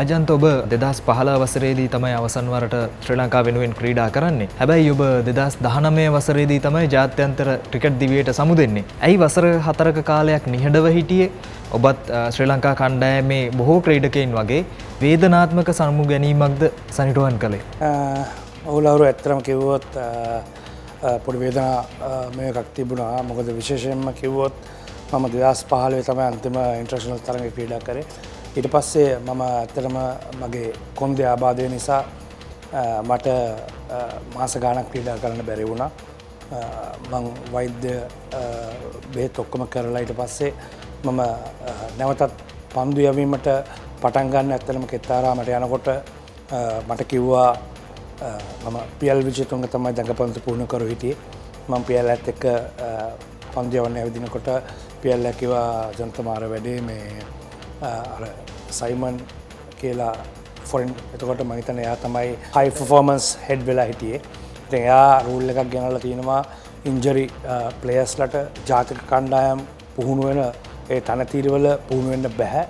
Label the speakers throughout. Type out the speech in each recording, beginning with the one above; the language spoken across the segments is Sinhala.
Speaker 1: අජන්ත ඔබ දෙදස් පහල වසරේදී තමයි අවසන්වරට ශ්‍රී ලංකා වෙනුවෙන් ක්‍රීඩා කරන්නේ. හැබැයි ඔබ දෙදස් දහනමය වසරේදී තමයි ජාත්‍යන්තර ට්‍රිකට් දිවියට සමුදෙන්නේ. ඇයි වසර හතරක කාලයක් නිහඬව හිටියේ? ඔබත් ශ්‍රී ලංකා කණ්ඩායමේ බොහෝ ක්‍රීඩකයින් වගේ වේදනාත්මක සම්මු ගැනීමක්ද සනිටුවන් කළේ.
Speaker 2: ඔවුලවරු ඇත්තරම කිව්වොත් පොඩි වේදනා මේ එකක් තිබුණා. මොකද විශේෂයෙන්ම කිව්වොත් මම දෙදස් පහලේ තමයි අන්තිම ඉන්ට්‍රශනල් තරඟ ක්‍රීඩා කරේ. ඊට පස්සේ මම ඇත්තරම මගේ කොන්දේ ආබාධය නිසා මට මාස ගානක් ක්‍රීඩා කරන්න බැරි වුණා. මං වෛද්‍ය බෙහෙත් ඔක්කොම කරලා ඊට පස්සේ මම නැවතත් පන්දු යවීමට පටන්ගන්න ඇත්තනම කෙත්තාරාමට යනකොට මට කිව්වා මම පියල් විජතුන්ග තමයි දැඟපන්තු පුහුණු කරු හිටිය. මං පියල් ඇත් එක්ක පන්දියවන්න ඇවිදිනකොට පියල් ඇකිවා ජනතමාර වැඩේ මේ සයිමන් කියලා ෆොරන් එතකොට මහිතන එයා තමයි හයි ෆෝමන්ස් හෙඩ් වෙලා හිටියේ. ඉතින් එයා රූල් එකක් ගෙනල්ලා තියෙනවා ඉන්ජරි ප්ලේස්ලට uh, ජාතික කණ්ඩායම් පුහුණු වෙන ඒ තනතීරවල පුහුණු වෙන්න බැහැ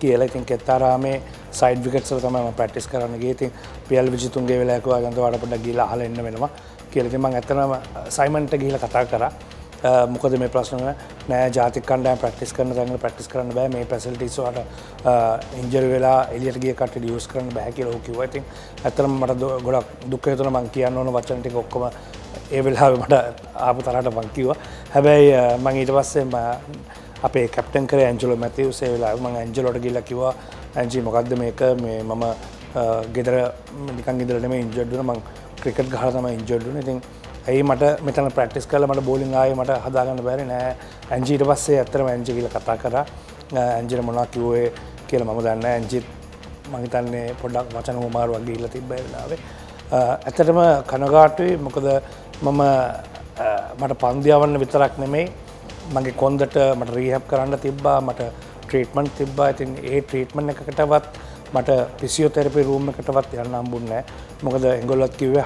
Speaker 2: කියලා. ඉතින් කෙත්තාරාමේ සයිඩ් විකට්සල තමයි පැටිස් කරන්න ගේ ඉතින් පියල් විජිතුන්ගේ වෙලාකවා ගන්ත වඩ පොඩ ගිලා අහල එන්න වෙනවා කියලා. ඉතින් මම ඇත්තනම සයිමන්ට uh, ගිහිල්ලා කතා කරා. Uh, මොකද මේ ප්‍රශ්න නෑ ජාතික කණ්ඩායම් ප්‍රක්ටිස් කරන තැන්වල ප්‍රක්ටිස් කරන්න බෑ මේ ෆැසිලිටිස් වලට uh, ඉන්ජරි වෙලා එළියට ගිය කට්ටිය යූස් කරන්න බෑ කියලා ඔහු කිව්වා. ඉතින් ඇත්තටම මට ගොඩක් දුක් හිතුණා මං කියන්න ඕන වචන ටික ඔක්කොම ඒ වෙලාවේ මට ආපු තරහට මං කිව්වා. හැබැයි uh, මං ඊට පස්සේ අපේ කැප්ටන් කරේ ඇන්ජලෝ මැතිව්ස් ඒ වෙලාවේ මං ඇන්ජලෝට ගිහිල්ලා කිව්වා ඇන්ජි මොකද්ද මේක මේ මම ගෙදර නිකන් ගෙදර නෙමෙයි ඉන්ජර්ඩ් වුණා මං ක්‍රිකට් ගහලා තමයි ඉන්ජර්ඩ් වුණේ. ඉතින් ඇයි මට මෙතන ප්‍රක්ටිස් කල මට බෝලිින් ආය මට හදාගන්න බැරි නෑ. ඇන්ජීට පස්සේ ඇත්තරම ඇංජි කියල කතා කර. ඇන්ජින මොනා කිව්වේ කියල මම දන්න ඇන්ජිත් මහිතන්නේ පොඩක් වචන උමාර වගේ ඉල්ල තිබ්බ වෙලාවේ. ඇතටම කනගාටුයි. මොකද මම මට පන්දියාවන්න විතරක් නෙමෙයි. මගේ කොන්දට මට රීහැප් කරන්න තිබ්බා. මට ට්‍රීටමන්් තිබ්බා. ඉතින් ඒ ට්‍රීටමන් එකකටවත් මට පිසිියෝතෙරපි රූම එකටවත් යන්න අම්බුන්නෑ මොකද එගොල්ලත් කිව්වේ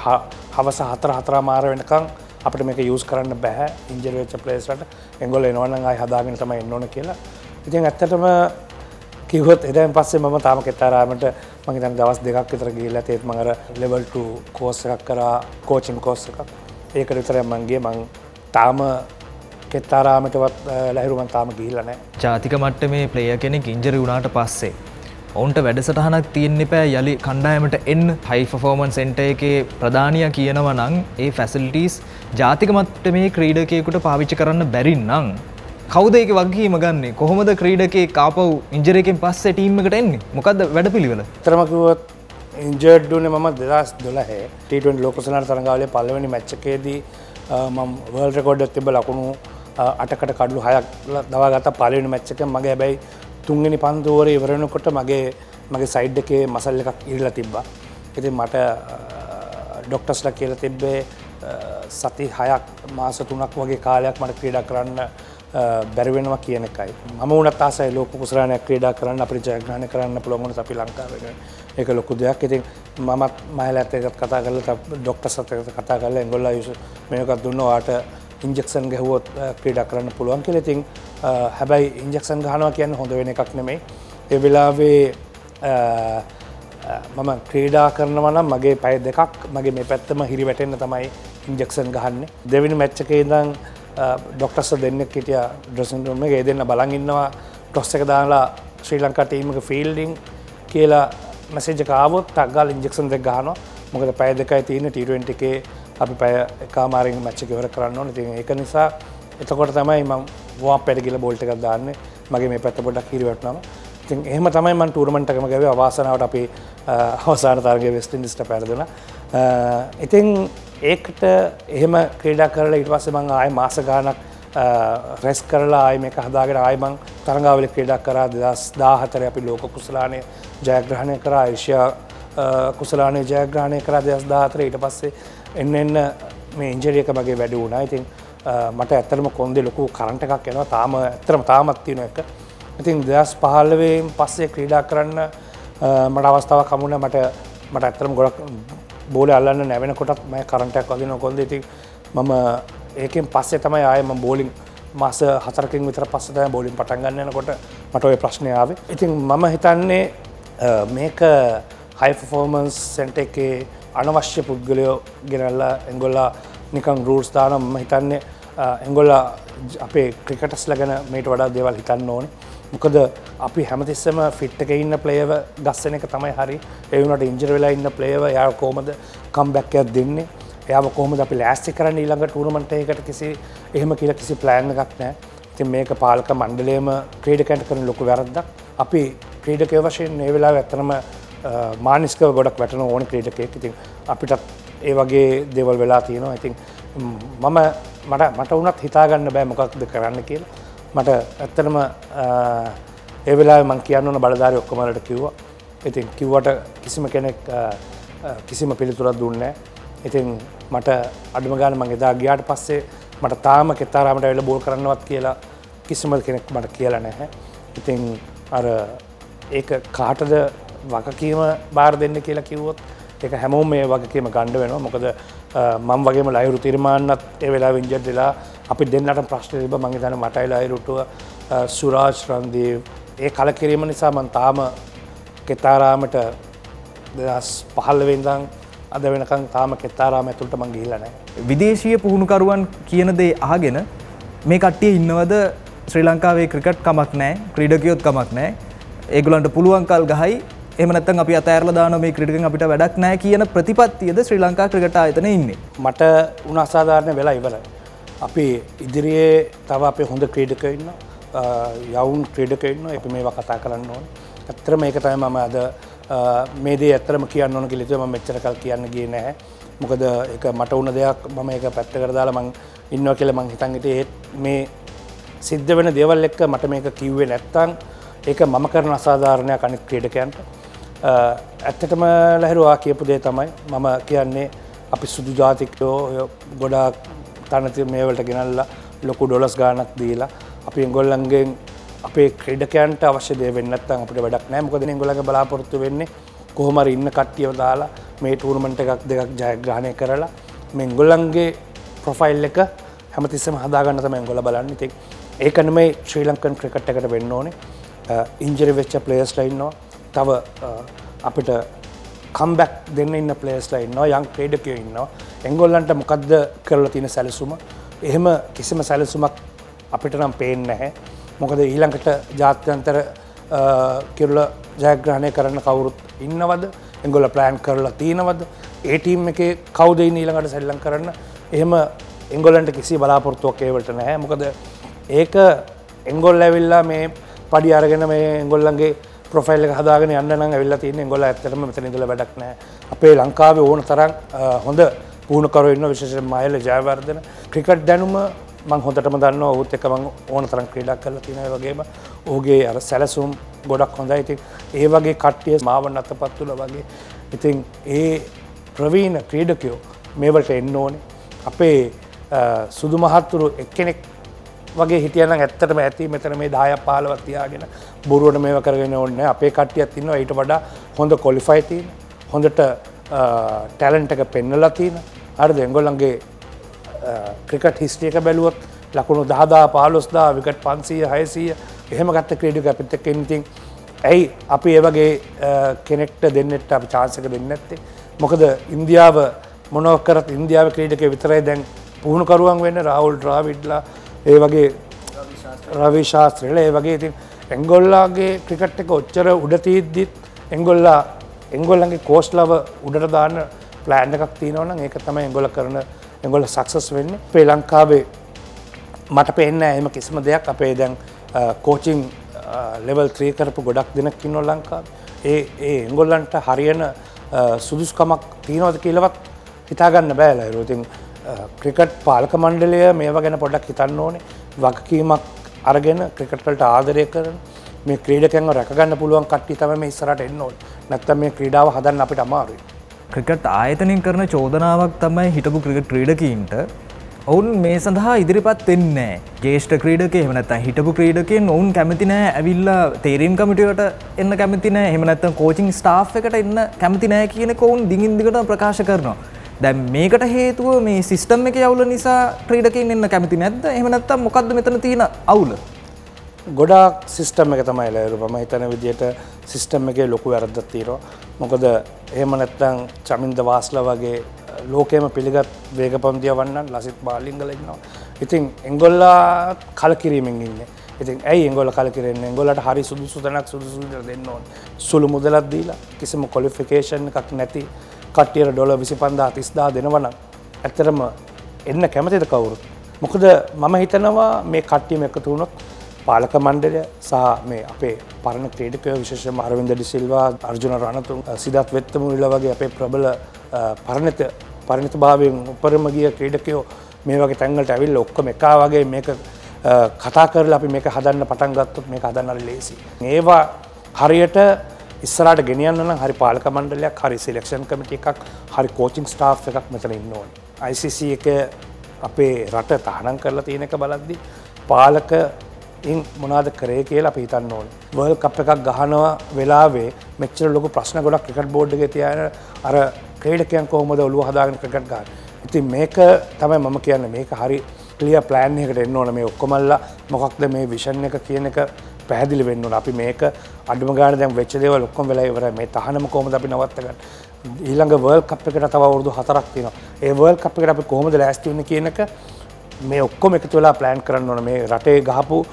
Speaker 2: හවස හතර හතර මාර වෙනකං අපට මේක යස් කරන්න බැහැ ඉන්ජරවෙච්ච පලේස්ට එගොල එනවන අයි හදාගෙන තම එන්නවන කියලා. ඉතින් ඇත්තටම කිවත් එදන් පස්සේ ම තාම කෙතාරාමට මගේ දවස් දෙකක් විතර ගිල්ල තේත් මඟර ලෙවල්ට කෝස්ස එකක් කරා කෝචින් කෝස්ස එකක්. ඒකට විතර මන්ගේ මං තාම කෙත්තාරාමටවත් ලැහිරුමන් තාම ගිල්ලනෑ
Speaker 1: ජාතික මට්ට මේ ප්ලේය කෙනෙක් ඉංජරි වුණාට පස්සේ ඔවුන්ට වැඩසටහනක් තියෙන්න්න පෑ යළි කණ්ඩායමට එන්න. හයි ෆෝමන් සෙන්ට එකේ ප්‍රධානය කියනව නං ඒ ෆැසිලිටස් ජාතික මත්ට මේ ක්‍රීඩකයකුට පාවිච්චි කරන්න බැරින් නං. කවද ඒක වගේීම ගන්නේ? කොහොමද ක්‍රීඩකේ කාපව් ඉංජරයකින් පස්ස ටීම්මකට එන්නේ? මොකද වැඩ පිළිවෙල
Speaker 2: තරමකුවත් ඉන්ජර්ඩ්ඩුන ම දෙදස් දොලහේ ටීටන් ලෝකසනට තරඟාවලේ පල්ලවනි මච්චකේදී මම් වල් රෙකෝඩ් තිබ ලකුණු අටකට කඩු හයක් දවාගත පලවෙනි මච්චක මගේ හැබැයි තුන්ගනි පන්දුවර ඉවරණකොට මගේ මගේ සයිඩ් එකේ මසල් එකක් ඉරලා තිබ්බා. ඉති මට ඩොක්ටස්ල කියල තිබ්බේ සති හයක් මාස තුනක් වගේ කාලයක් මට ක්‍රීඩා කරන්න බැරිවෙනවා කියන එකයි. ම උනත් ආසයි ලෝක කුසරාණය ක්‍රීඩා කරන්න අපි ජයග්‍රහණ කරන්න පුළොගුණ අපි ලංකාවෙන එක ලොකු දෙයක්. ඉතින් මමත් මහල ඇතකත් කතා කරල ඩොක්ට සතක කතා කරල ගොල්ල යුස මේකත් දුන්නවාට ඉන්ජෙක්සන් ගැහුවොත් ක්‍රීඩා කරන්න පුළුවන් කෙලෙතින් හැබැයි ඉන්ජෙක්සන් ගහනවා කියන්න හොඳ වෙන එකක් නෙමෙයි. එවෙලාවේ මම ක්‍රීඩා කරනවනම් මගේ පය දෙකක් මගේ මේ පැත්තම හිරි වැටෙන්න්න තමයි ඉන්ජෙක්සන් ගහන්න. දෙවිනි මැච්චක ඉදං ඩොක්ටස්ස දෙන්නෙක් හිටිය ඩ්‍රසින්රුම ඒ දෙන්න බලඟන්නවා ටොස්ස එක දාලා ශ්‍රී ලංකා ටීමක ෆිල්ඩිං කියලා මැසේජකාවොත් ටක්ගල් ඉන්ජෙක්සන් දෙක් ගහනවා. මොකද පැය දෙකයි තියෙන ටීටුවෙන්ට එකේ. අපි පැය එකමාරින් මච්ච කිවර කරන්න ඕන. ති එක නිසා එතකොට තමයි ම වා පැඩගිල බෝල්ට එකක් දාන්න. මගේ මේ පැත්ත පොඩක් හිරිවටනම ඉතින් එහෙම තමයි මන් ටූර්මටකම ගැව අවාසනාවට අපි හවසාන තරගේ වෙස්ටින්ඩිස්ට පැරදන ඉතින් ඒකට එහෙම ක්‍රීඩා කරලා ඉට පස්සේ මං ආය මාස ගානක් රැස් කරලා ආය මේක හදාගෙන ආයමං තරංගාවල ක්‍රඩක් කරා. දෙදස් දාහතර අපි ලෝක කුසලානය ජයග්‍රහණය කරා. ඒෂයා කුසලානය ජයග්‍රහණය කර දෙස් දාතර ඊට පස්සේ එන්න එන්න මේ ඉංජරියක මගේ වැඩ වුණා. ඉතින් මට ඇත්තරම කොන්දේ ලොකු කරන්ට එකක් එනවා. තාම ඇතරම තාමත්තින එක. ඉතින් දෙදස් පහල්ලවයෙන් පස්සේ ක්‍රීඩා කරන්න මට අවස්ථාව කමුණ මට මට ඇත්තරම ගොඩක් බෝල අල්ලන්න නැවෙන කොටත් මය කරටයක් වදින කොන්ද. ඉති මම ඒකෙන් පස්සේ තමයි ආයම බෝලිින් මස හතරකින් විතර පස්සතය බෝලින් පටන්ගන්නන කොට මට ඔය ප්‍රශ්නයාව ඉතින් මම හිතන්නේ මේක හයිෆෝමන්ස් සැන්ට එකේ අනවශ්‍ය පුද්ගලයෝ ගෙනල්ලා එංගොල්ලා නිකං රූල්ස් දානම් හිතන්නේ එංගොල්ලා අපේ ක්‍රිකටස්ල ගැන මේට වඩා දෙවල් හිතන්න ඕන. මොකද අපි හැමතිස්සම ෆිට්ක ඉන්න ප්ලේව ගස්සන එක තමයි හරි. එවුනට ඉංජර වෙලා ඉන්න ප්ලේව යා කෝමද කම්බැක්කයක් දෙන්නේ? එයාම කොහොමද අපි ලෑස්ති කරන්න ඊළඟ ටූර්මට එකට කිසි එහෙම කියල කිසි ප්ලෑන් එකක් නෑ ඉතින් මේක පාලක මණ්ඩලේම ක්‍රීඩකැන්ට කරන ලොකු වැරද්දක්. අපි ක්‍රීඩකය වශයෙන් ඒ වෙලා ඇත්තනම Uh, මානිස්කව ගොඩක් වැටන ඕන ක්‍රීඩකයෙක්. ඉතින් අපිටත් ඒ වගේ දෙවල් වෙලා තියෙනවා. ඉතින් මම මට මට වනත් හිතාගන්න බෑ මොකක්ද කරන්න කියලා. මට ඇත්තනම uh, ඒ වෙලා මං කියන්න ඕන බලධාරය ඔක්කොමලට කිව්වා. ඉතින් කිව්වට කිසිම කෙනෙක් uh, කිසිම පිළිතුරත් දුන්නෑ ඉතින් මට අඩුම ගාන මං එදා ගියාට පස්සේ මට තාම කෙත්තාරාමට වෙල බෝල් කරන්නවත් කියලා කිසිම කෙනෙක් මට කියලා නැහැ. ඉතින් අර ඒක කාටද වකකීම බාර දෙන්න කියලා කිව්වොත් එක හැමෝම මේ වගකීම ගණ්ඩ වෙනවා. මොකද මං වගේම ලයිරු තිරමාන්නත් ඒ වෙලා විංජට් වෙලා අපි දෙන්නට ප්‍රශ්න තිබ මගේ තන මටයි ලයිරුටුව සුරාජ් රන්දී ඒ කලකිරීම නිසා මන් තාම කෙතාරාමට දෙදස් පහල්ලවෙදං අද වෙනකං තාම කෙත්තාරාම ඇතුළට මං ගිහිලනෑ.
Speaker 1: විදේශීය පුහුණුකරුවන් කියන දේ අහගෙන මේ කට්ටිය ඉන්නවද? ශ්‍රී ලංකාවේ ක්‍රිකට් කමක් නෑ ක්‍රීඩකයොත් කමක් නෑ ඒගුලන්ට පුළුවන්කල් ගහයි. එමනත්තන් අපි අතෑරල දාන මේ ක්‍රටික අපිට වැඩක් නෑ කියන ප්‍රතිපත්තියද ශ්‍රී ලංකා ක්‍රකට අයතන ඉන්නේ?
Speaker 2: මට උනස්සාධාරණය වෙලා ඉවරයි. අපි ඉදිරියේ තව අපේ හොඳ ක්‍රීඩකඉන්න යවුන් ක්‍රීඩකඉන්න එප මේවා කතා කරන්න ඕන. ඇත්තර මේක තයි මම අද මේදේ ඇත්තරම කියන්න ඕන කිලිතුව ම මෙච්චරකල් කියන්න ගේ නැහැ. මොකද එක මට උන දෙයක්. මම එක පැත්ත කරදාලා මං ඉන්න කියල මං හිතන්ගට ඒත් මේ සිද්ධ වෙන දෙවල් එක්ක මට මේක කිව්වේ නැත්තං ඒක මම කරන අසාධාරණයක් අනිත් ක්‍රඩකයන්ට. ඇත්තටම ලැහිරුවා කියපු දේ තමයි මම කියන්නේ අපි සුදු ජාතිකයෝ ගොඩාක් තනති මේවලට ගෙනල්ලා ලොකු ඩොලස් ගානක් දීලා අපි ගොල්ලන්ගෙන් අපේ ක්‍රඩකයන්ට අවශ්‍ය දේ වෙන්නත් අපට වැඩක් නෑ මොකද ගොලග බලාපොරත්තු වෙන්නේ කොහොමර ඉන්න කට්ටියව දාලා මේ ටූර්මට එකක් දෙකක් ජයග්‍රහණය කරලා මෙංගොල්ලන්ගේ ප්‍රොෆයිල් එක හැමතිස්සම හදාගන්න තම ගොල බලන්න. ඉතික් ඒකන මේ ශ්‍රී ලංකන් ක්‍රිකට් එකට වෙන්න ඕනේ. ඉංජරි වෙච්ච පලේස් ලයින්නවා තව අපිට කම්බැක් දෙන්න ඉන්න පලේස්ලා ඉන්නවා යං ක්‍රේඩකයෝ ඉන්නවා. එංගොල්ලන්ට මොකක්ද කරල තියෙන සැලසුම? එහෙම කිසිම සැලසුමක් අපිට නම් පේෙන් නැහැ. මොකද ඊළඟට ජාත්‍යන්තර කිරල ජයග්‍රහණය කරන්න කවුරුත් ඉන්නවද? එංගොල ප්ලෑන් කරලා තියෙනවද? ඒටීම් එක කවුද ඊළඟට සැල්ලම් කරන්න? එහෙම එංගොලන්ට කිසි බලාපොරත්තුවක් ඒවලට නැහැ. මොකද ඒක එංගොල් ඇවිල්ලා මේ පඩි අරගෙන මේ එංගොල්ලන්ගේ ප්‍රොෆයිල් එක හදාගෙන යන්න නම් ඇවිල්ලා තියෙන ගොල්ල ඇත්තටම මෙතන ඉඳලා වැඩක් නැහැ. අපේ ලංකාවේ ඕන තරම් හොඳ පුහුණුකරු ඉන්න විශේෂයෙන් මහේල ජයවර්ධන ක්‍රිකට් දැනුම මං හොඳටම දන්නවා ඔහුත් එක්ක මං ඕන තරම් ක්‍රීඩා කරලා තියෙනවා වගේම ඔහුගේ අර සැලසුම් ගොඩක් හොඳයි. ඉතින් ඒ වගේ කට්ටිය මාව නැතපත් තුල වගේ ඉතින් ඒ ප්‍රවීණ ක්‍රීඩකයෝ මේවලට එන්න ඕනේ. අපේ සුදු මහත්තුරු එක්කෙනෙක් වගේ හිටියන ඇත්තටම ඇති. මෙතන මේ දාය පාලවත් තියාගෙන බොරුවට මේ කරගෙන ඔන්න අපේ කට්ටියත් ඉන්නවා. ඊට වඩා හොඳ කොලිෆයි තියන හොඳට ටැලන්ට එක පෙන්නලා තියන. අර දෙංගොල්ලන්ගේ ක්‍රිකට් හිස්ටියක බැලුවොත් ලකුණු දහදා පාලොස්දා විකට පන්සීය හයසීය. එහෙම ගත්ත ක්‍රඩික අපිත කෙනතින් ඇයි අපි ඒවගේ කෙනෙක්ට දෙන්නට අපි චාන්සක දෙන්න ඇත්තේ මොකද ඉන්දියාව මොනොකරත් ඉන්දියාව ක්‍රීඩක විතරයි දැන් පුහුණුකරුවන් වෙන්න. රවුල් ඩ්‍රාවිඩ්ලා ඒ වගේ රවි ශාස්ත්‍රල ඒ වගේ ඉතින් එංගොල්ලාගේ ක්‍රිකට් එක ඔච්චර උඩතීද්දිත් එංගොල්ලා එංගොල්ලගේ කෝස් ලව උඩට දාන්න ප්ලෑන්් එකක් තියනවන ඒක තම එංගොල කරන එංගොල සක්සස් වෙන්න. පේ ලංකාවේ මට පෙන්න එම කිසිම දෙයක්. අපේ දැන් කෝචිං ලෙවල් ත්‍රී කරපු ගොඩක් දෙනක් කින්නො ලංකා ඒ ඒ එංගොල්ලන්ට හරියන සුදුස්කමක් තියනවද කියලවත් හිතාගන්න බෑල රුතින් ක්‍රිකට් පාලක මණ්ඩලය මේවා ගැන පොඩක් හිතන්න ඕනේ. වගකීමක් අරගෙන ක්‍රිකට්වලට ආදරය කරන මේ ක්‍රීඩකැන්ව රැකගන්න පුළුවන් කට්ටි තම මේ ඉස්සරට එන්න ඕන. නැත්තම් මේ ක්‍රීඩාව හදන්න අපිට අමාරුයි.
Speaker 1: ක්‍රිකට් ආයතනින් කරන චෝදනාවක් තමයි හිටපු ක්‍රිකට් ක්‍රීඩකීන්ට ඔවුන් මේ සඳහා ඉදිරිපත් වෙන්නේ ජේෂ්ට ක්‍රීඩක එමනත් හිටපු ක්‍රීඩකෙන් ඔවුන් කැමතිනෑ ඇවිල්ලා තේරීම් කමිටියට එන්න කැමතිනෑ එමනත්ත කෝචිං ස්ටා් එකට එන්න කැමතිනෑ කියන ඔවුන් දිගින්දිකට ප්‍රකාශ කරනවා. දැන් මේකට හේතුව මේ සිස්ටම් එක යවුල නිසා ක්‍රීඩකින් එන්න කැමති නැද්ද? එහෙම නැත්නම් මොකද්ද මෙතන තියෙන අවුල?
Speaker 2: ගොඩාක් සිිස්ටම් එක තමයි ලෑරු මම හිතන විදියට සිිස්ටම් එක ලොකු වැරද්දත් තීරෝ මොකද එහෙම නැත්තං චමින්ද වාස්ල වගේ ලෝකේම පිළිගත් වේග පන්දිය වන්න ලසිත් බාලිංගලෙන්නවා ඉතින් එංගොල්ලා කලකිරීමෙන් ඉන්න. ඉතින් ඇයි එංගොල කලකිරෙන් එංගොලට හරි සුදුසුතනක් සුදුසුට දෙන්න ඕන. සුළු මුදලත් දීලා කිසිම කොලිෆිකේෂන් එකක් නැති කට්ටියට ඩොල විසි පන්දා තිස්දා දෙනවන ඇත්තරම එන්න කැමතිද කවුරුත් මොකද මම හිතනවා මේ කට්ටියම එකතු වුණොත් පාලක මණ්ඩලය සහ මේ අපේ පරණ ක්‍රේඩිකය විශේෂ අරවින්ද ඩිසිල්වා අර්ජුන රණතුන් සිදත් වෙත්තමුල්ල වගේ අපේ ප්‍රබල පරණත පරිණත භාවයෙන් උපරම ගිය ක්‍රීඩකයෝ මේ වගේ තැන්ගලට ඇවිල් ඔක්කොම එකා වගේ මේක කතා කරලා අපි මේක හදන්න පටන් ගත්තොත් මේ හදන්නල ලේසි. ඒවා හරියට ඉස්සරට ගෙනියන්න හරි පාලක මණ්ඩලයක් හරි සිලෙක්ෂන් කමිට එකක් හරි කෝචිං ස්ටා් එකක් මෙතන ඉන්න ඕන. ICC එක අපේ රට තහනම් කරලා තියෙන එක බලද්දි පාලක ඉන් මොනාද කරේ කියලා අපි හිතන්න ඕන. වර්ල් කප් එකක් ගහනවා වෙලාවේ මෙච්චර ලොකු ප්‍රශ්න ගොඩක් ක්‍රිකට් බෝඩ් එකේ තියාගෙන අර ක්‍රීඩකයන් කොහොමද ඔළුව හදාගෙන ක්‍රිකට් ගන්න. ඉතින් මේක තමයි මම කියන්නේ මේක හරි ක්ලිය ප්ලෑන් එකකට එන්න ඕන මේ ඔක්කොමල්ලා මොකක්ද මේ විෂන් එක කියන එක පැහැදිලි වෙන්න ඕන. අපි මේක අඩුම ගානේ දැන් වෙච්ච දේවල් ඔක්කොම වෙලා ඉවරයි. මේ තහනම කොහොමද අපි නවත්ත ගන්න. ඊළඟ වර්ල්ඩ් කප් එකට තව අවුරුදු 4ක් තියෙනවා. ඒ වර්ල්ඩ් කප් එකට අපි කොහොමද ලෑස්ති වෙන්නේ කියන එක මේ ඔක්කොම එකතු වෙලා ප්ලෑන් කරන්න ඕන. මේ රටේ ගහපු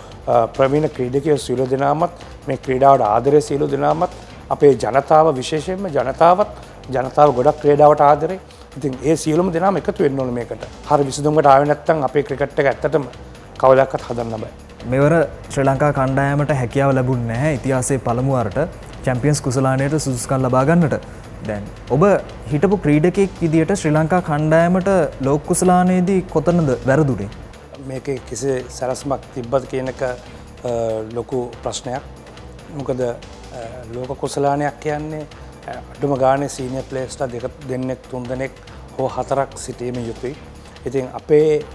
Speaker 2: ප්‍රවීණ ක්‍රීඩකය සියලු දෙනාමත් මේ ක්‍රීඩාවට ආදරය සියලු දෙනාමත් අපේ ජනතාව විශේෂයෙන්ම ජනතාවත් ජනතාව ගොඩක් ක්‍රේඩාවට ආදරේ ඉතින් ඒ සියලුම දෙනාම එකතු වෙන්න ඕන මේකට හරි විසඳුමට ආවෙ නැත්තම් අපේ ක්‍රිකට් එක ඇත්තටම කවදාවත් හදන්න බෑ
Speaker 1: මෙවර ශ්‍රී ලංකා කණ්ඩායමට හැකියාව ලැබුණ නැහැ ඉතිහාසේ පළමුුවරට චැම්පියන්ස් කුසලානයට සුදුස්කල් ලබාගන්නට දැන් ඔබ හිටපු ක්‍රීඩකෙක් විදිට ශ්‍රී ලංකා කණ්ඩායමට ලෝක් කුසලානයේදී කොතනද වැරදුරේ
Speaker 2: මේක කිසි සැරස්මක් තිබ්බද කියනක ලොකු ප්‍රශ්නයක් මොකද ලෝක කුසලානයක් කියන්නේ අඩුම ගානේ සීනිය පලේස්ට දෙක දෙන්නෙක් තුන් දෙනෙක් හෝ හතරක් සිටීම යුතුයි. ඉතින් අපේ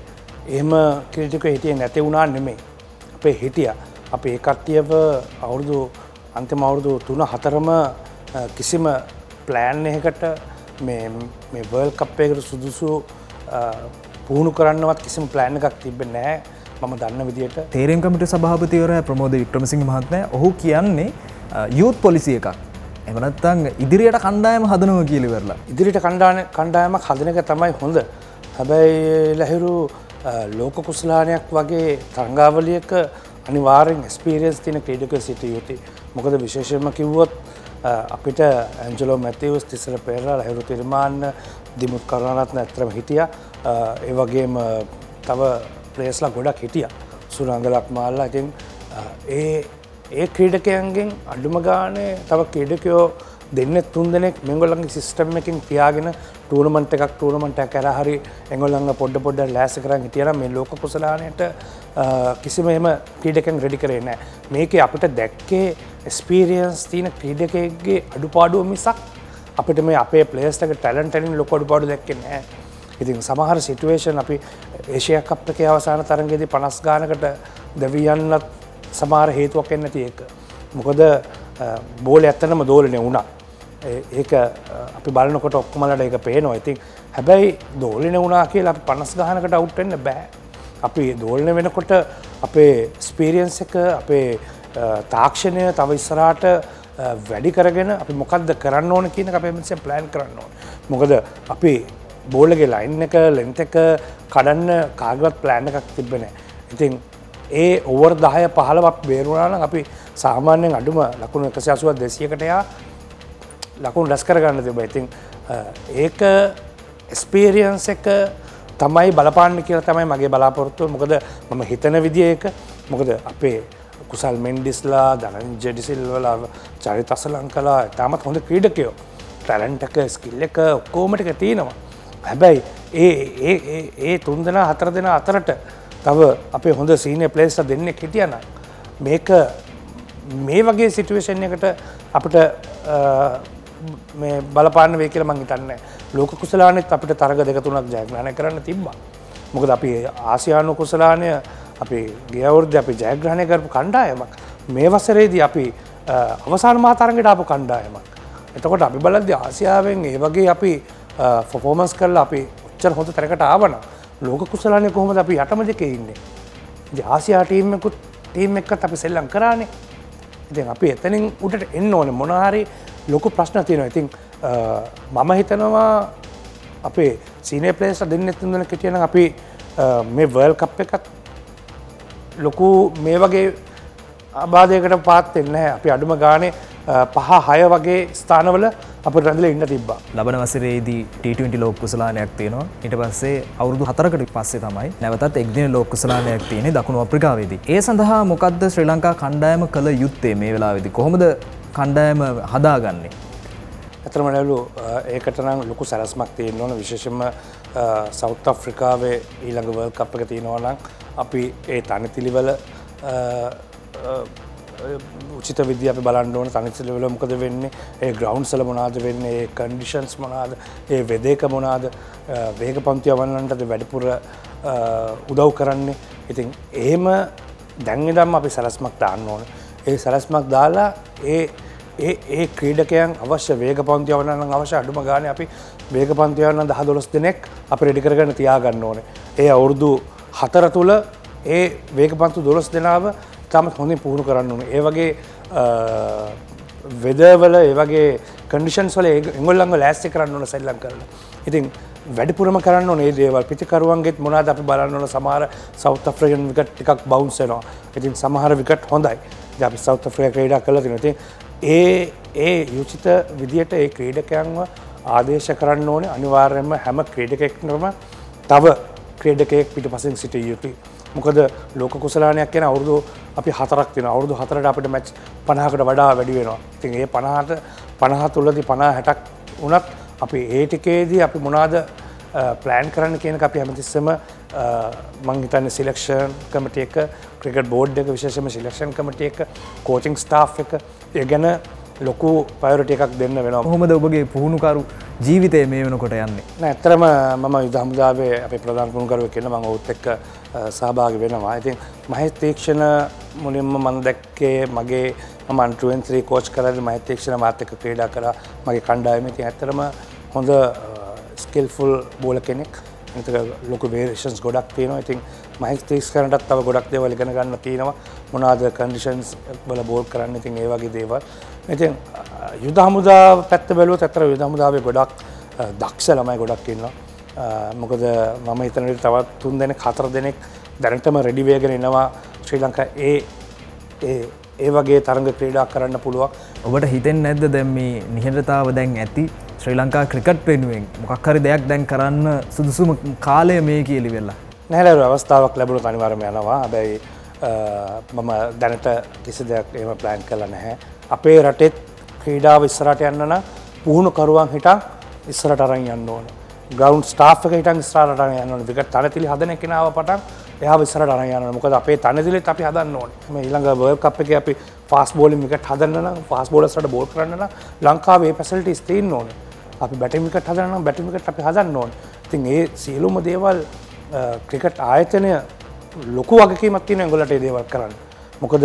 Speaker 2: එහෙම කිරිටික හිටිය නැති වුණා නෙමේ. අපේ හිටිය. අප ඒ කට්ටියව අවුරුදු අන්තිම අවුරුදු තුන හතරම කිසිම ප්ලෑන් එකට මේ වර්ල් කප්පයකට සුදුසු පුහුණු කරන්නවත් කිසිම ප්ලෑන් එකක් තිබෙ නෑ මම දන්න විදිට
Speaker 1: තේරෙන්කමට සභාපතිවර ප්‍රමෝද වික්‍රමසිංහ මහත්නය ඔහු කියන්නේ යුත් පොලිසිය එකක්. එමනත්තං ඉදිරියට කණ්ඩායම හදනව කියලිවෙරලා
Speaker 2: ඉදිරිට කණ්ඩාන කණ්ඩායමක් හදනක තමයි හොඳ. හැබැයි ලැහිරු ලෝක කුසලානයක් වගේ තරංගාවලියක අනිවාරෙන් ස්පීරියස් තින ක්‍රඩක සිට යුති මොකද විශේෂම කිව්වොත් අපිට ඇන්ජලෝ මැතිවස් තිසර පෙරලා ලැහිරු තිර්මාන්න දිමුත් කරනත්න ඇත්‍රම හිටිය. ඒ වගේම තව ප්‍රේස්ලා ගොඩක් හිටිය. සුරංගලක් මාල්ලා ඉතින් ඒ ඒ ක්‍රීඩකයන්ගෙන් අඩුම ගානේ තව ක්‍රීඩකයෝ දෙන්න තුන් දෙනෙක් මෙගොල්ලගේ සිස්ටම් එකින් තියාගෙන ටූනමට එකක් ටූනමට කැර හරි එංගොල්ලඟ පොඩ්ඩ පොඩ්ඩ ලෑස කරන් හිටියන මේ ලෝක කුසලානයට කිසිම එම ක්‍රීඩකෙන් රෙඩි කරේ නෑ මේක අපිට දැක්කේ ස්පීරියන්ස් තියන ක්‍රීඩකගේ අඩුපාඩුව මිසක් අපිට මේ අපේ පලේස්ටක ටැලන්ටලින් ලොකොඩු පාඩු දැක්කෙ නෑ ඉතින් සමහර සිටුවේෂන් අපි ඒෂයක් අපක අවසාන තරගෙදී පනස් ගානකට දැවීයන්නත් සමාර හේතුවක් එන්න ඇති ඒක. මොකද බෝල ඇත්තනම දෝලනය වුණා. ඒක අපි බලනකොට ඔක්කොමලට එක පේනවා ඉතින් හැබැයි දෝලන වුණා කියලා අපි පනස් ගහනකට අවුට්ටෙන්න්න බෑ. අපි දෝලන වෙනකොට අපේ ස්පීරියන්ස එක අපේ තාක්ෂණය තව ඉස්සරාට වැඩි කරගෙන අපි මොකක්ද කරන්න ඕන කියන අප මෙසේ ප්ලෑන් කරන්න ඕන. මොකද අපි බෝලගේ ලයින් එක ලෙන්ත එක කඩන්න කාගවත් ප්ලෑන් එකක් තිබෙන. ඉතින් ඒ ඔවර් දහය පහලවක් බේරුණාන අපි සාමාන්‍යයෙන් අඩුම ලකුණු එකසි අසුවත් දෙසියකටයා ලකුණු ඩස් කරගන්න තිබ ඉතින් ඒක ස්පේරියන්ස එක තමයි බලපාන්න කියල තමයි මගේ බලාපොරොත්තුව. මොකද මම හිතන විදිිය එක මොකද අපේ කුසල් මෙන්ඩිස්ලා දන ජෙඩිසිල්වලා චරිතස ලං කලා තාමත් හොඳ ක්‍රීඩකයෝ. ටැලන්ටක ස්කිල්ල එක ඔක්කෝමටික තියෙනවා. හැබැයි ඒ ඒ තුන් දෙනා හතර දෙෙන අතරට තව අපේ හොඳ සීනය පලේස්ට දෙන්න හිටියන මේක මේ වගේ සිටුවේෂන් එකට අපට මේ බලපාන වේ කියල මංහිතන්න ලෝක කුසලානෙත් අපිට තරග දෙකතුනක් ජයග්‍රහණය කරන්න තිබ්බා. මොකද අපි ආසියානු කුසලානය අපි ගියවුරුද්ධ අපි ජයග්‍රහණය කරපු කණ්ඩායමක්. මේ වසරේදී අපි අවසාන මාතරගට අපපු කණ්ඩායමක්. එතකොට අපි බලද්‍ය ආසියාවෙන් ඒ වගේ අපි ෆොෆෝමන්ස් කරලා අපි උච්චර හොඳ තැනකට ආවන ලෝක කුසලානය කොහොමද අපි යටම දෙක ඉන්නේ? ආසියාටීමකුත් ටීම් එක්කත් අපි සෙල්ලම් කරානේ. ඉතින් අපි එතනින් උටට එන්න ඕන මොනහරි ලොකු ප්‍රශ්න තියෙනවා. ඉතින් මම හිතනවා අපේ සීනය පලේස දෙන්න එතුදන කෙටියන අපි මේ වර්ල් කප් එකත් ලොකු මේ වගේ අබාධයකට පාත් එන්න අපි අඩුම ගානේ පහ හය වගේ ස්ථානවල අප රැඳල ඉන්න තිබ්බා.
Speaker 1: ලබන වසරේදී ට20 ලෝක කුසලානයක් තියෙනවා. ඉට පස්සේ අවුදු හතරකට පස්සේ තමයි නැවතත් එක්දින ලෝක කුසලානයක් තියෙන දකුණු අප්‍රිකාවේදී. ඒ සඳහා මොකක්ද ශ්‍රී ලංකා කණ්ඩායම කළ යුත්තේ මේ වෙලාවෙදි? කොහොමද කණ්ඩායම හදාගන්නේ.
Speaker 2: ඇතරමනැලු ඒකට නම් ලොකු සැරස්මක් තියෙන ඕන. විශේෂම සෞත් අප්‍රිකාවේ ඊළඟ වල් කප් එක තියෙනවනම් අපි ඒ තනතිලිවල උචිත විදි අපි බලන්න ඕන. තනිසලවල මොකද වෙන්නේ? ඒ ග්‍රවන්් සල මොනාද වෙන්නේ? ඒ කන්ඩිෂන්ස් මොනාද ඒ වෙදේක මොනාද වේග පන්තිය වන්නන්ටද වැඩිපුර උදව් කරන්නේ. ඉතින් එහෙම දැන්ගෙදම් අපි සැලස්මක් දාන්න ඕන. ඒ සැලස්මක් දාලා ඒ ඒ ඒ ක්‍රීඩකයන් අවශ්‍ය වේග පන්තිය වන්න අවශ්‍ය අඩුම ගාන අපි වේග පන්තියවන්න දහ දොළස් දෙනෙක් අප රෙඩිකරගන්න තියාගන්න ඕන. ඒ අවුරුදු හතර තුළ ඒ වේග පන්තු දොළොස් දෙනාව තාමත් හොඳින් පුහුණු කරන්න ඕන. ඒ වගේ වෙදවල ඒවගේ කඩිෂන්ස් වල එංගොල්ලංග ලෑස්ති කරන්න ඕන සැල්ලම් කරන ඉතින් වැඩිපුරම කරන්න ඕනේ දේවල්. පිතිකරුවන්ගේත් මොනාද අපි බලන්න ඕන? සමහර සෞත් ෆ්‍රගන් විකට ටිකක් බවන්සනවා ඉතින් සමහර විකට හොඳයි. අපි සෞත් ෆ්‍රය ක්‍රඩා කල තිනති ඒ ඒ යුචිත විදියට ඒ ක්‍රීඩකයන්ව ආදේශ කරන්න ඕනේ. අනිවාර්යම හැම ක්‍රීඩකෙක්නම තව ක්‍රේඩකයෙක් පිට පසින් සිට යුතුයි. මොකද ලෝක කුසලානයක් කියෙන අවුරුදු අපි හතරක් තින අවුරුදු හතරට අපිට මැච් පණහකට වඩා වැඩි වෙනවා. තින් ඒ පණහට පණහ තුල්ලදි පනා හැටක් වනත් අපි ඒටිකේදී අපි මොනාද ප්ලෑන් කරන්න කියන අපි හැමතිස්සම මංහිතන්න සිලක්ෂන් කමට එක ක්‍රිකට බෝඩ් එක විශේෂම සිලක්ෂන් කමට එක කෝචිං ස්ටා් එක ඒ ගැන ලොකු පයරට එකක් දෙන්න වෙන
Speaker 1: හොමද ඔබගේ පුහුණුකරු ජීවිතය මේ වෙනකොට යන්නේ?
Speaker 2: ඇත්තරම මම යුද හමුදාවේ අප ප්‍රධාන පුුණුකරුව කියන ම ඔත් එක්ක සහභාග වෙනවා. ඉතින් මහිතීක්ෂණ මුලින්ම මන් දැක්කේ මගේ මන්ටුවෙන්ත්‍රී කෝච් කරද මහිතීක්ෂණ මාතක ක්‍රේඩා කර මගේ කණ්ඩායමති ඇත්තරම හොඳ ස්කෙල්ෆුල් බෝල කෙනෙක් ලොක වේරේෂන්ස් ගොඩක් තියෙනවා. ඉතින් මහිස්තේස් කරටත් තව ගොඩක් දේවල් ඉගෙන ගන්න තියෙනවා. මොනාද කන්ඩිෂන්ස් වල බෝල් කරන්න. ඉතින් ඒ වගේ දේවල්. ඉතින් යුද හමුදා පැත්ත බැලුව ඇතර යුද හමුදාවේ ගොඩක් දක්ෂ ළමයි ගොඩක් ඉන්නවා. මොකද මම හිතනට තවත් තුන් දෙනෙක් හතර දෙනෙක් දැනටම රෙඩිවේගෙන එනවා ශ්‍රී ලංකා ඒ ඒ වගේ තරග ක්‍රීඩා කරන්න පුළුවන්.
Speaker 1: ඔබට හිතෙන් නැද්ද දැම් මේ නිහටතාව දැන් ඇති? ශ්‍රී ලංකා ක්‍රිකට් පෙනුවෙන් මොකක්හරි දෙයක් දැන් කරන්න සුදුසුම කාලය මේ කියලි වෙල්ලා
Speaker 2: නැහැර අවස්ථාවක් ලැබුණු අනිවරම යනවා. හැබැයි මම දැනට කිසි දෙයක් එම ප්ලෑන් කළ නැහැ. අපේ රටෙත් ක්‍රීඩාව ඉස්සරට යන්නන පුහුණු කරුවන් හිටා ඉස්සරට අරන් යන්න ඕන. ගෞන්් ස්ටා් හිට ස්ටාට යන්න වික තනතිලි හදන කෙනාව පටන් එයා විසරට අරයන්න මොකද අපේ තනදිලෙ අපි හදන්න ඕන. මේ ඊළඟ වර් කප් එක අපි ෆස් බෝලිමිකට හදන්න ෆස් බෝලසට බෝල් කරන්න ලංකාවේ පැසල්ට ස්තීන් ඕන. අපි බැටමිකට හදන්න බැටිමිකට අපි හදන්න ඕන. තින් ඒ සියලුම දේවල් ක්‍රිකට් ආයතනය ලොකු වගකීමක් තින ගොලට දේවල් කරන්න. මොකද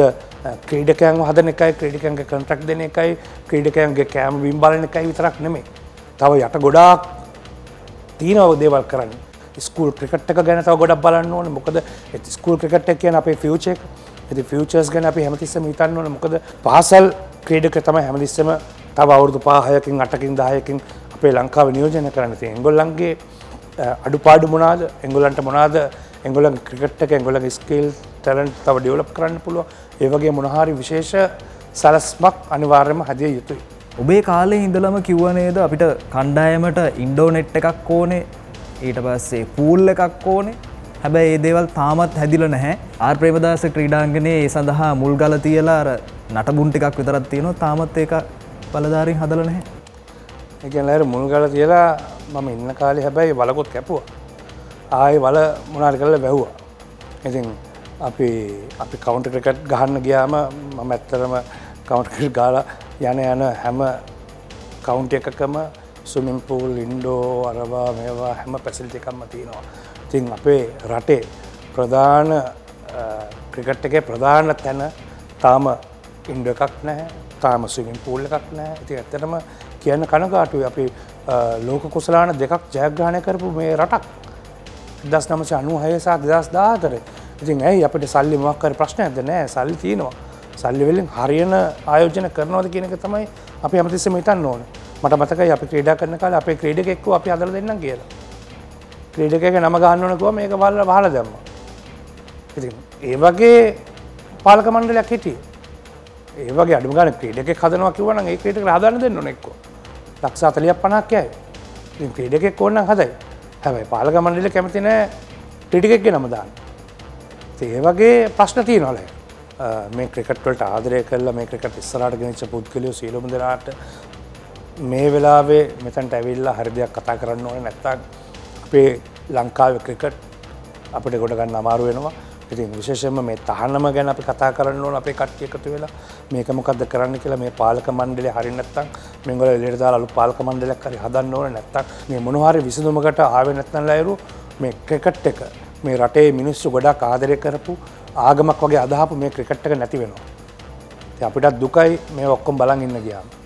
Speaker 2: ක්‍රීඩකයන් හදන එකයි ක්‍රඩිකන්ගේ කන්ට්‍රක් දෙන එකයි ක්‍රීඩකයන්ගේ කෑම බිම් බලන එකයි විතරක් නෙමේ තව යට ගොඩාක් තිීනව දේවල් කරන්න. ස්කූල් ක්‍රිකට් එක ගැන තව ගොඩක් බලන්න ඕන. මොකද ස්කූල් ක්‍රිකට් එක කියන අපේ ෆියච් එක. ඇති ෆියචර්ස් ගැන අපි හැමතිස්සම හිතන්න ඕන. මොකද පාසල් ක්‍රීඩක තම හැමතිස්සම තව අවුරුදු පාහයකින් අටකින් දායකින් අපේ ලංකාව නියෝජන කරන්න ති එගොල්ලන්ගේ අඩුපාඩු මොනාද? එංගොලන්ට මොනාද? එංගොලන් ක්‍රිකට් එක එංගොලන් ස්කේල් ටැලන්ට් තව ඩියවලප් කරන්න පුළුව ඒවගේ මොනහරි විශේෂ සලස්මක් අනිවාර්යම හදිය යුතුයි.
Speaker 1: ඔබේ කාලේ ඉඳලම කිව්වනේද අපිට කණ්ඩායමට ඉන්ඩෝනෙට් එකක් ඕනේ. ඊට පස්සේ පූල් එකක් ඕනේ. හැබැයි ඒ දේවල් තාමත් හැදිල නැහැ. ආර් ප්‍රේමදාස ක්‍රීඩාංගනයේ ඒ සඳහා මුල් ගල තියලා අර නටබුන්ටිකක් විතරත් තියෙනවා. තාමත් ඒක පලධාරින් හදල නැහැ.
Speaker 2: එකලෑර මුල් ගල තියලා මම ඉන්න කාලි හැබැයි වලකොත් කැපුව. ආය වල මොනාරි කරල වැැහ්වා. ඉතින් අපි අපි කවුන්ට ක්‍රිකට් ගහන්න ගියාම මම ඇත්තරම කවුන්ට ගාලා යන යන හැම කවුන්ට එකකම සුමිම්පූල් ඉන්ඩෝ අරවා මේවා හැම පැසිල්ටිකම්ම තියෙනවා. තින් අපේ රටේ ප්‍රධාන ක්‍රිකට් එක ප්‍රධාන තැන තාම ඉන්ඩ එකක් නැහැ තාම සුමින් පූල් එකක් නෑ ඇති ඇත්තටම කියන්න කනගාටුව අපි ලෝක කුසලාන දෙකක් ජයග්‍රහණය කරපු මේ රටක්. දස් නමස අනු හයසා දෙදස් දාතර ඉතින් ඇයි අපිට සල්ලි මක්කර ප්‍රශ්න ඇද නෑ සල්ලි තියෙනවා. සල්ලිවෙලින් හරියන ආයෝජන කරනවද කියනක තමයි අපි අමතිස්සම හිතන්න ඕන. මට මතකයි අපි ක්‍රඩා කරන කාල අපේ ක්‍රඩකෙක්ව අපි අදර දෙන්න කියලා. ක්‍රඩකක නම ගන්නවනකුව මේක බල්ල බහල දැම්ම. ඉතින් ඒ වගේ පාලක මණ්ඩලයක් හිටිය. ඒවගේ අඩුගන ක්‍රඩක හදනවා කිවන ඒ ක්‍රට රාධන දෙන්න නෙක්කෝ ලක්ෂ අතලියක් පනක්යයි ක්‍රඩකෙක් ඕන්න හදයි. හැබයි පාලක මණ්ඩල කැමතිනෑ ටිටිකෙක්ගේ නමදාන්න ඒ වගේ ප්‍රශ්න තිය නොලය මේ ක්‍රිකට්වලට ආදරය කරලා මේ ක්‍රිකට ඉස්සරට ගෙනච්ච පුද්ගලයෝ සීලුම දෙනාට මේ වෙලාවේ මෙතැන්ට ඇවිල්ලා හරි දෙයක් කතා කරන්න ඕන නැත්තක් අපේ ලංකාව ක්‍රිකට් අපිට ගොඩගන්න අමාරු වෙනවා. ඉතින් විශේෂම මේ තහනම ගැන අපි කතා කරන්න ඕන අපේ කට්ටිය එකතු වෙලා මේක මොකක්ද කරන්න කියලා මේ පාලක මණ්ඩලේ හරි නැත්තම් මෙංගල එළියට දාලා අලු පාලක මණ්ඩලයක් හරි හදන්න ඕන නැත්තම් මේ මොන හරි විසඳුමකට ආවේ නැත්නම් ලයිරු මේ ක්‍රිකට් එක මේ රටේ මිනිස්සු ගොඩක් ආදරය කරපු ආගමක් වගේ අදහපු මේ ක්‍රිකට් එක නැති වෙනවා. අපිටත් දුකයි මේ ඔක්කොම බලන් ඉන්න ගියාම.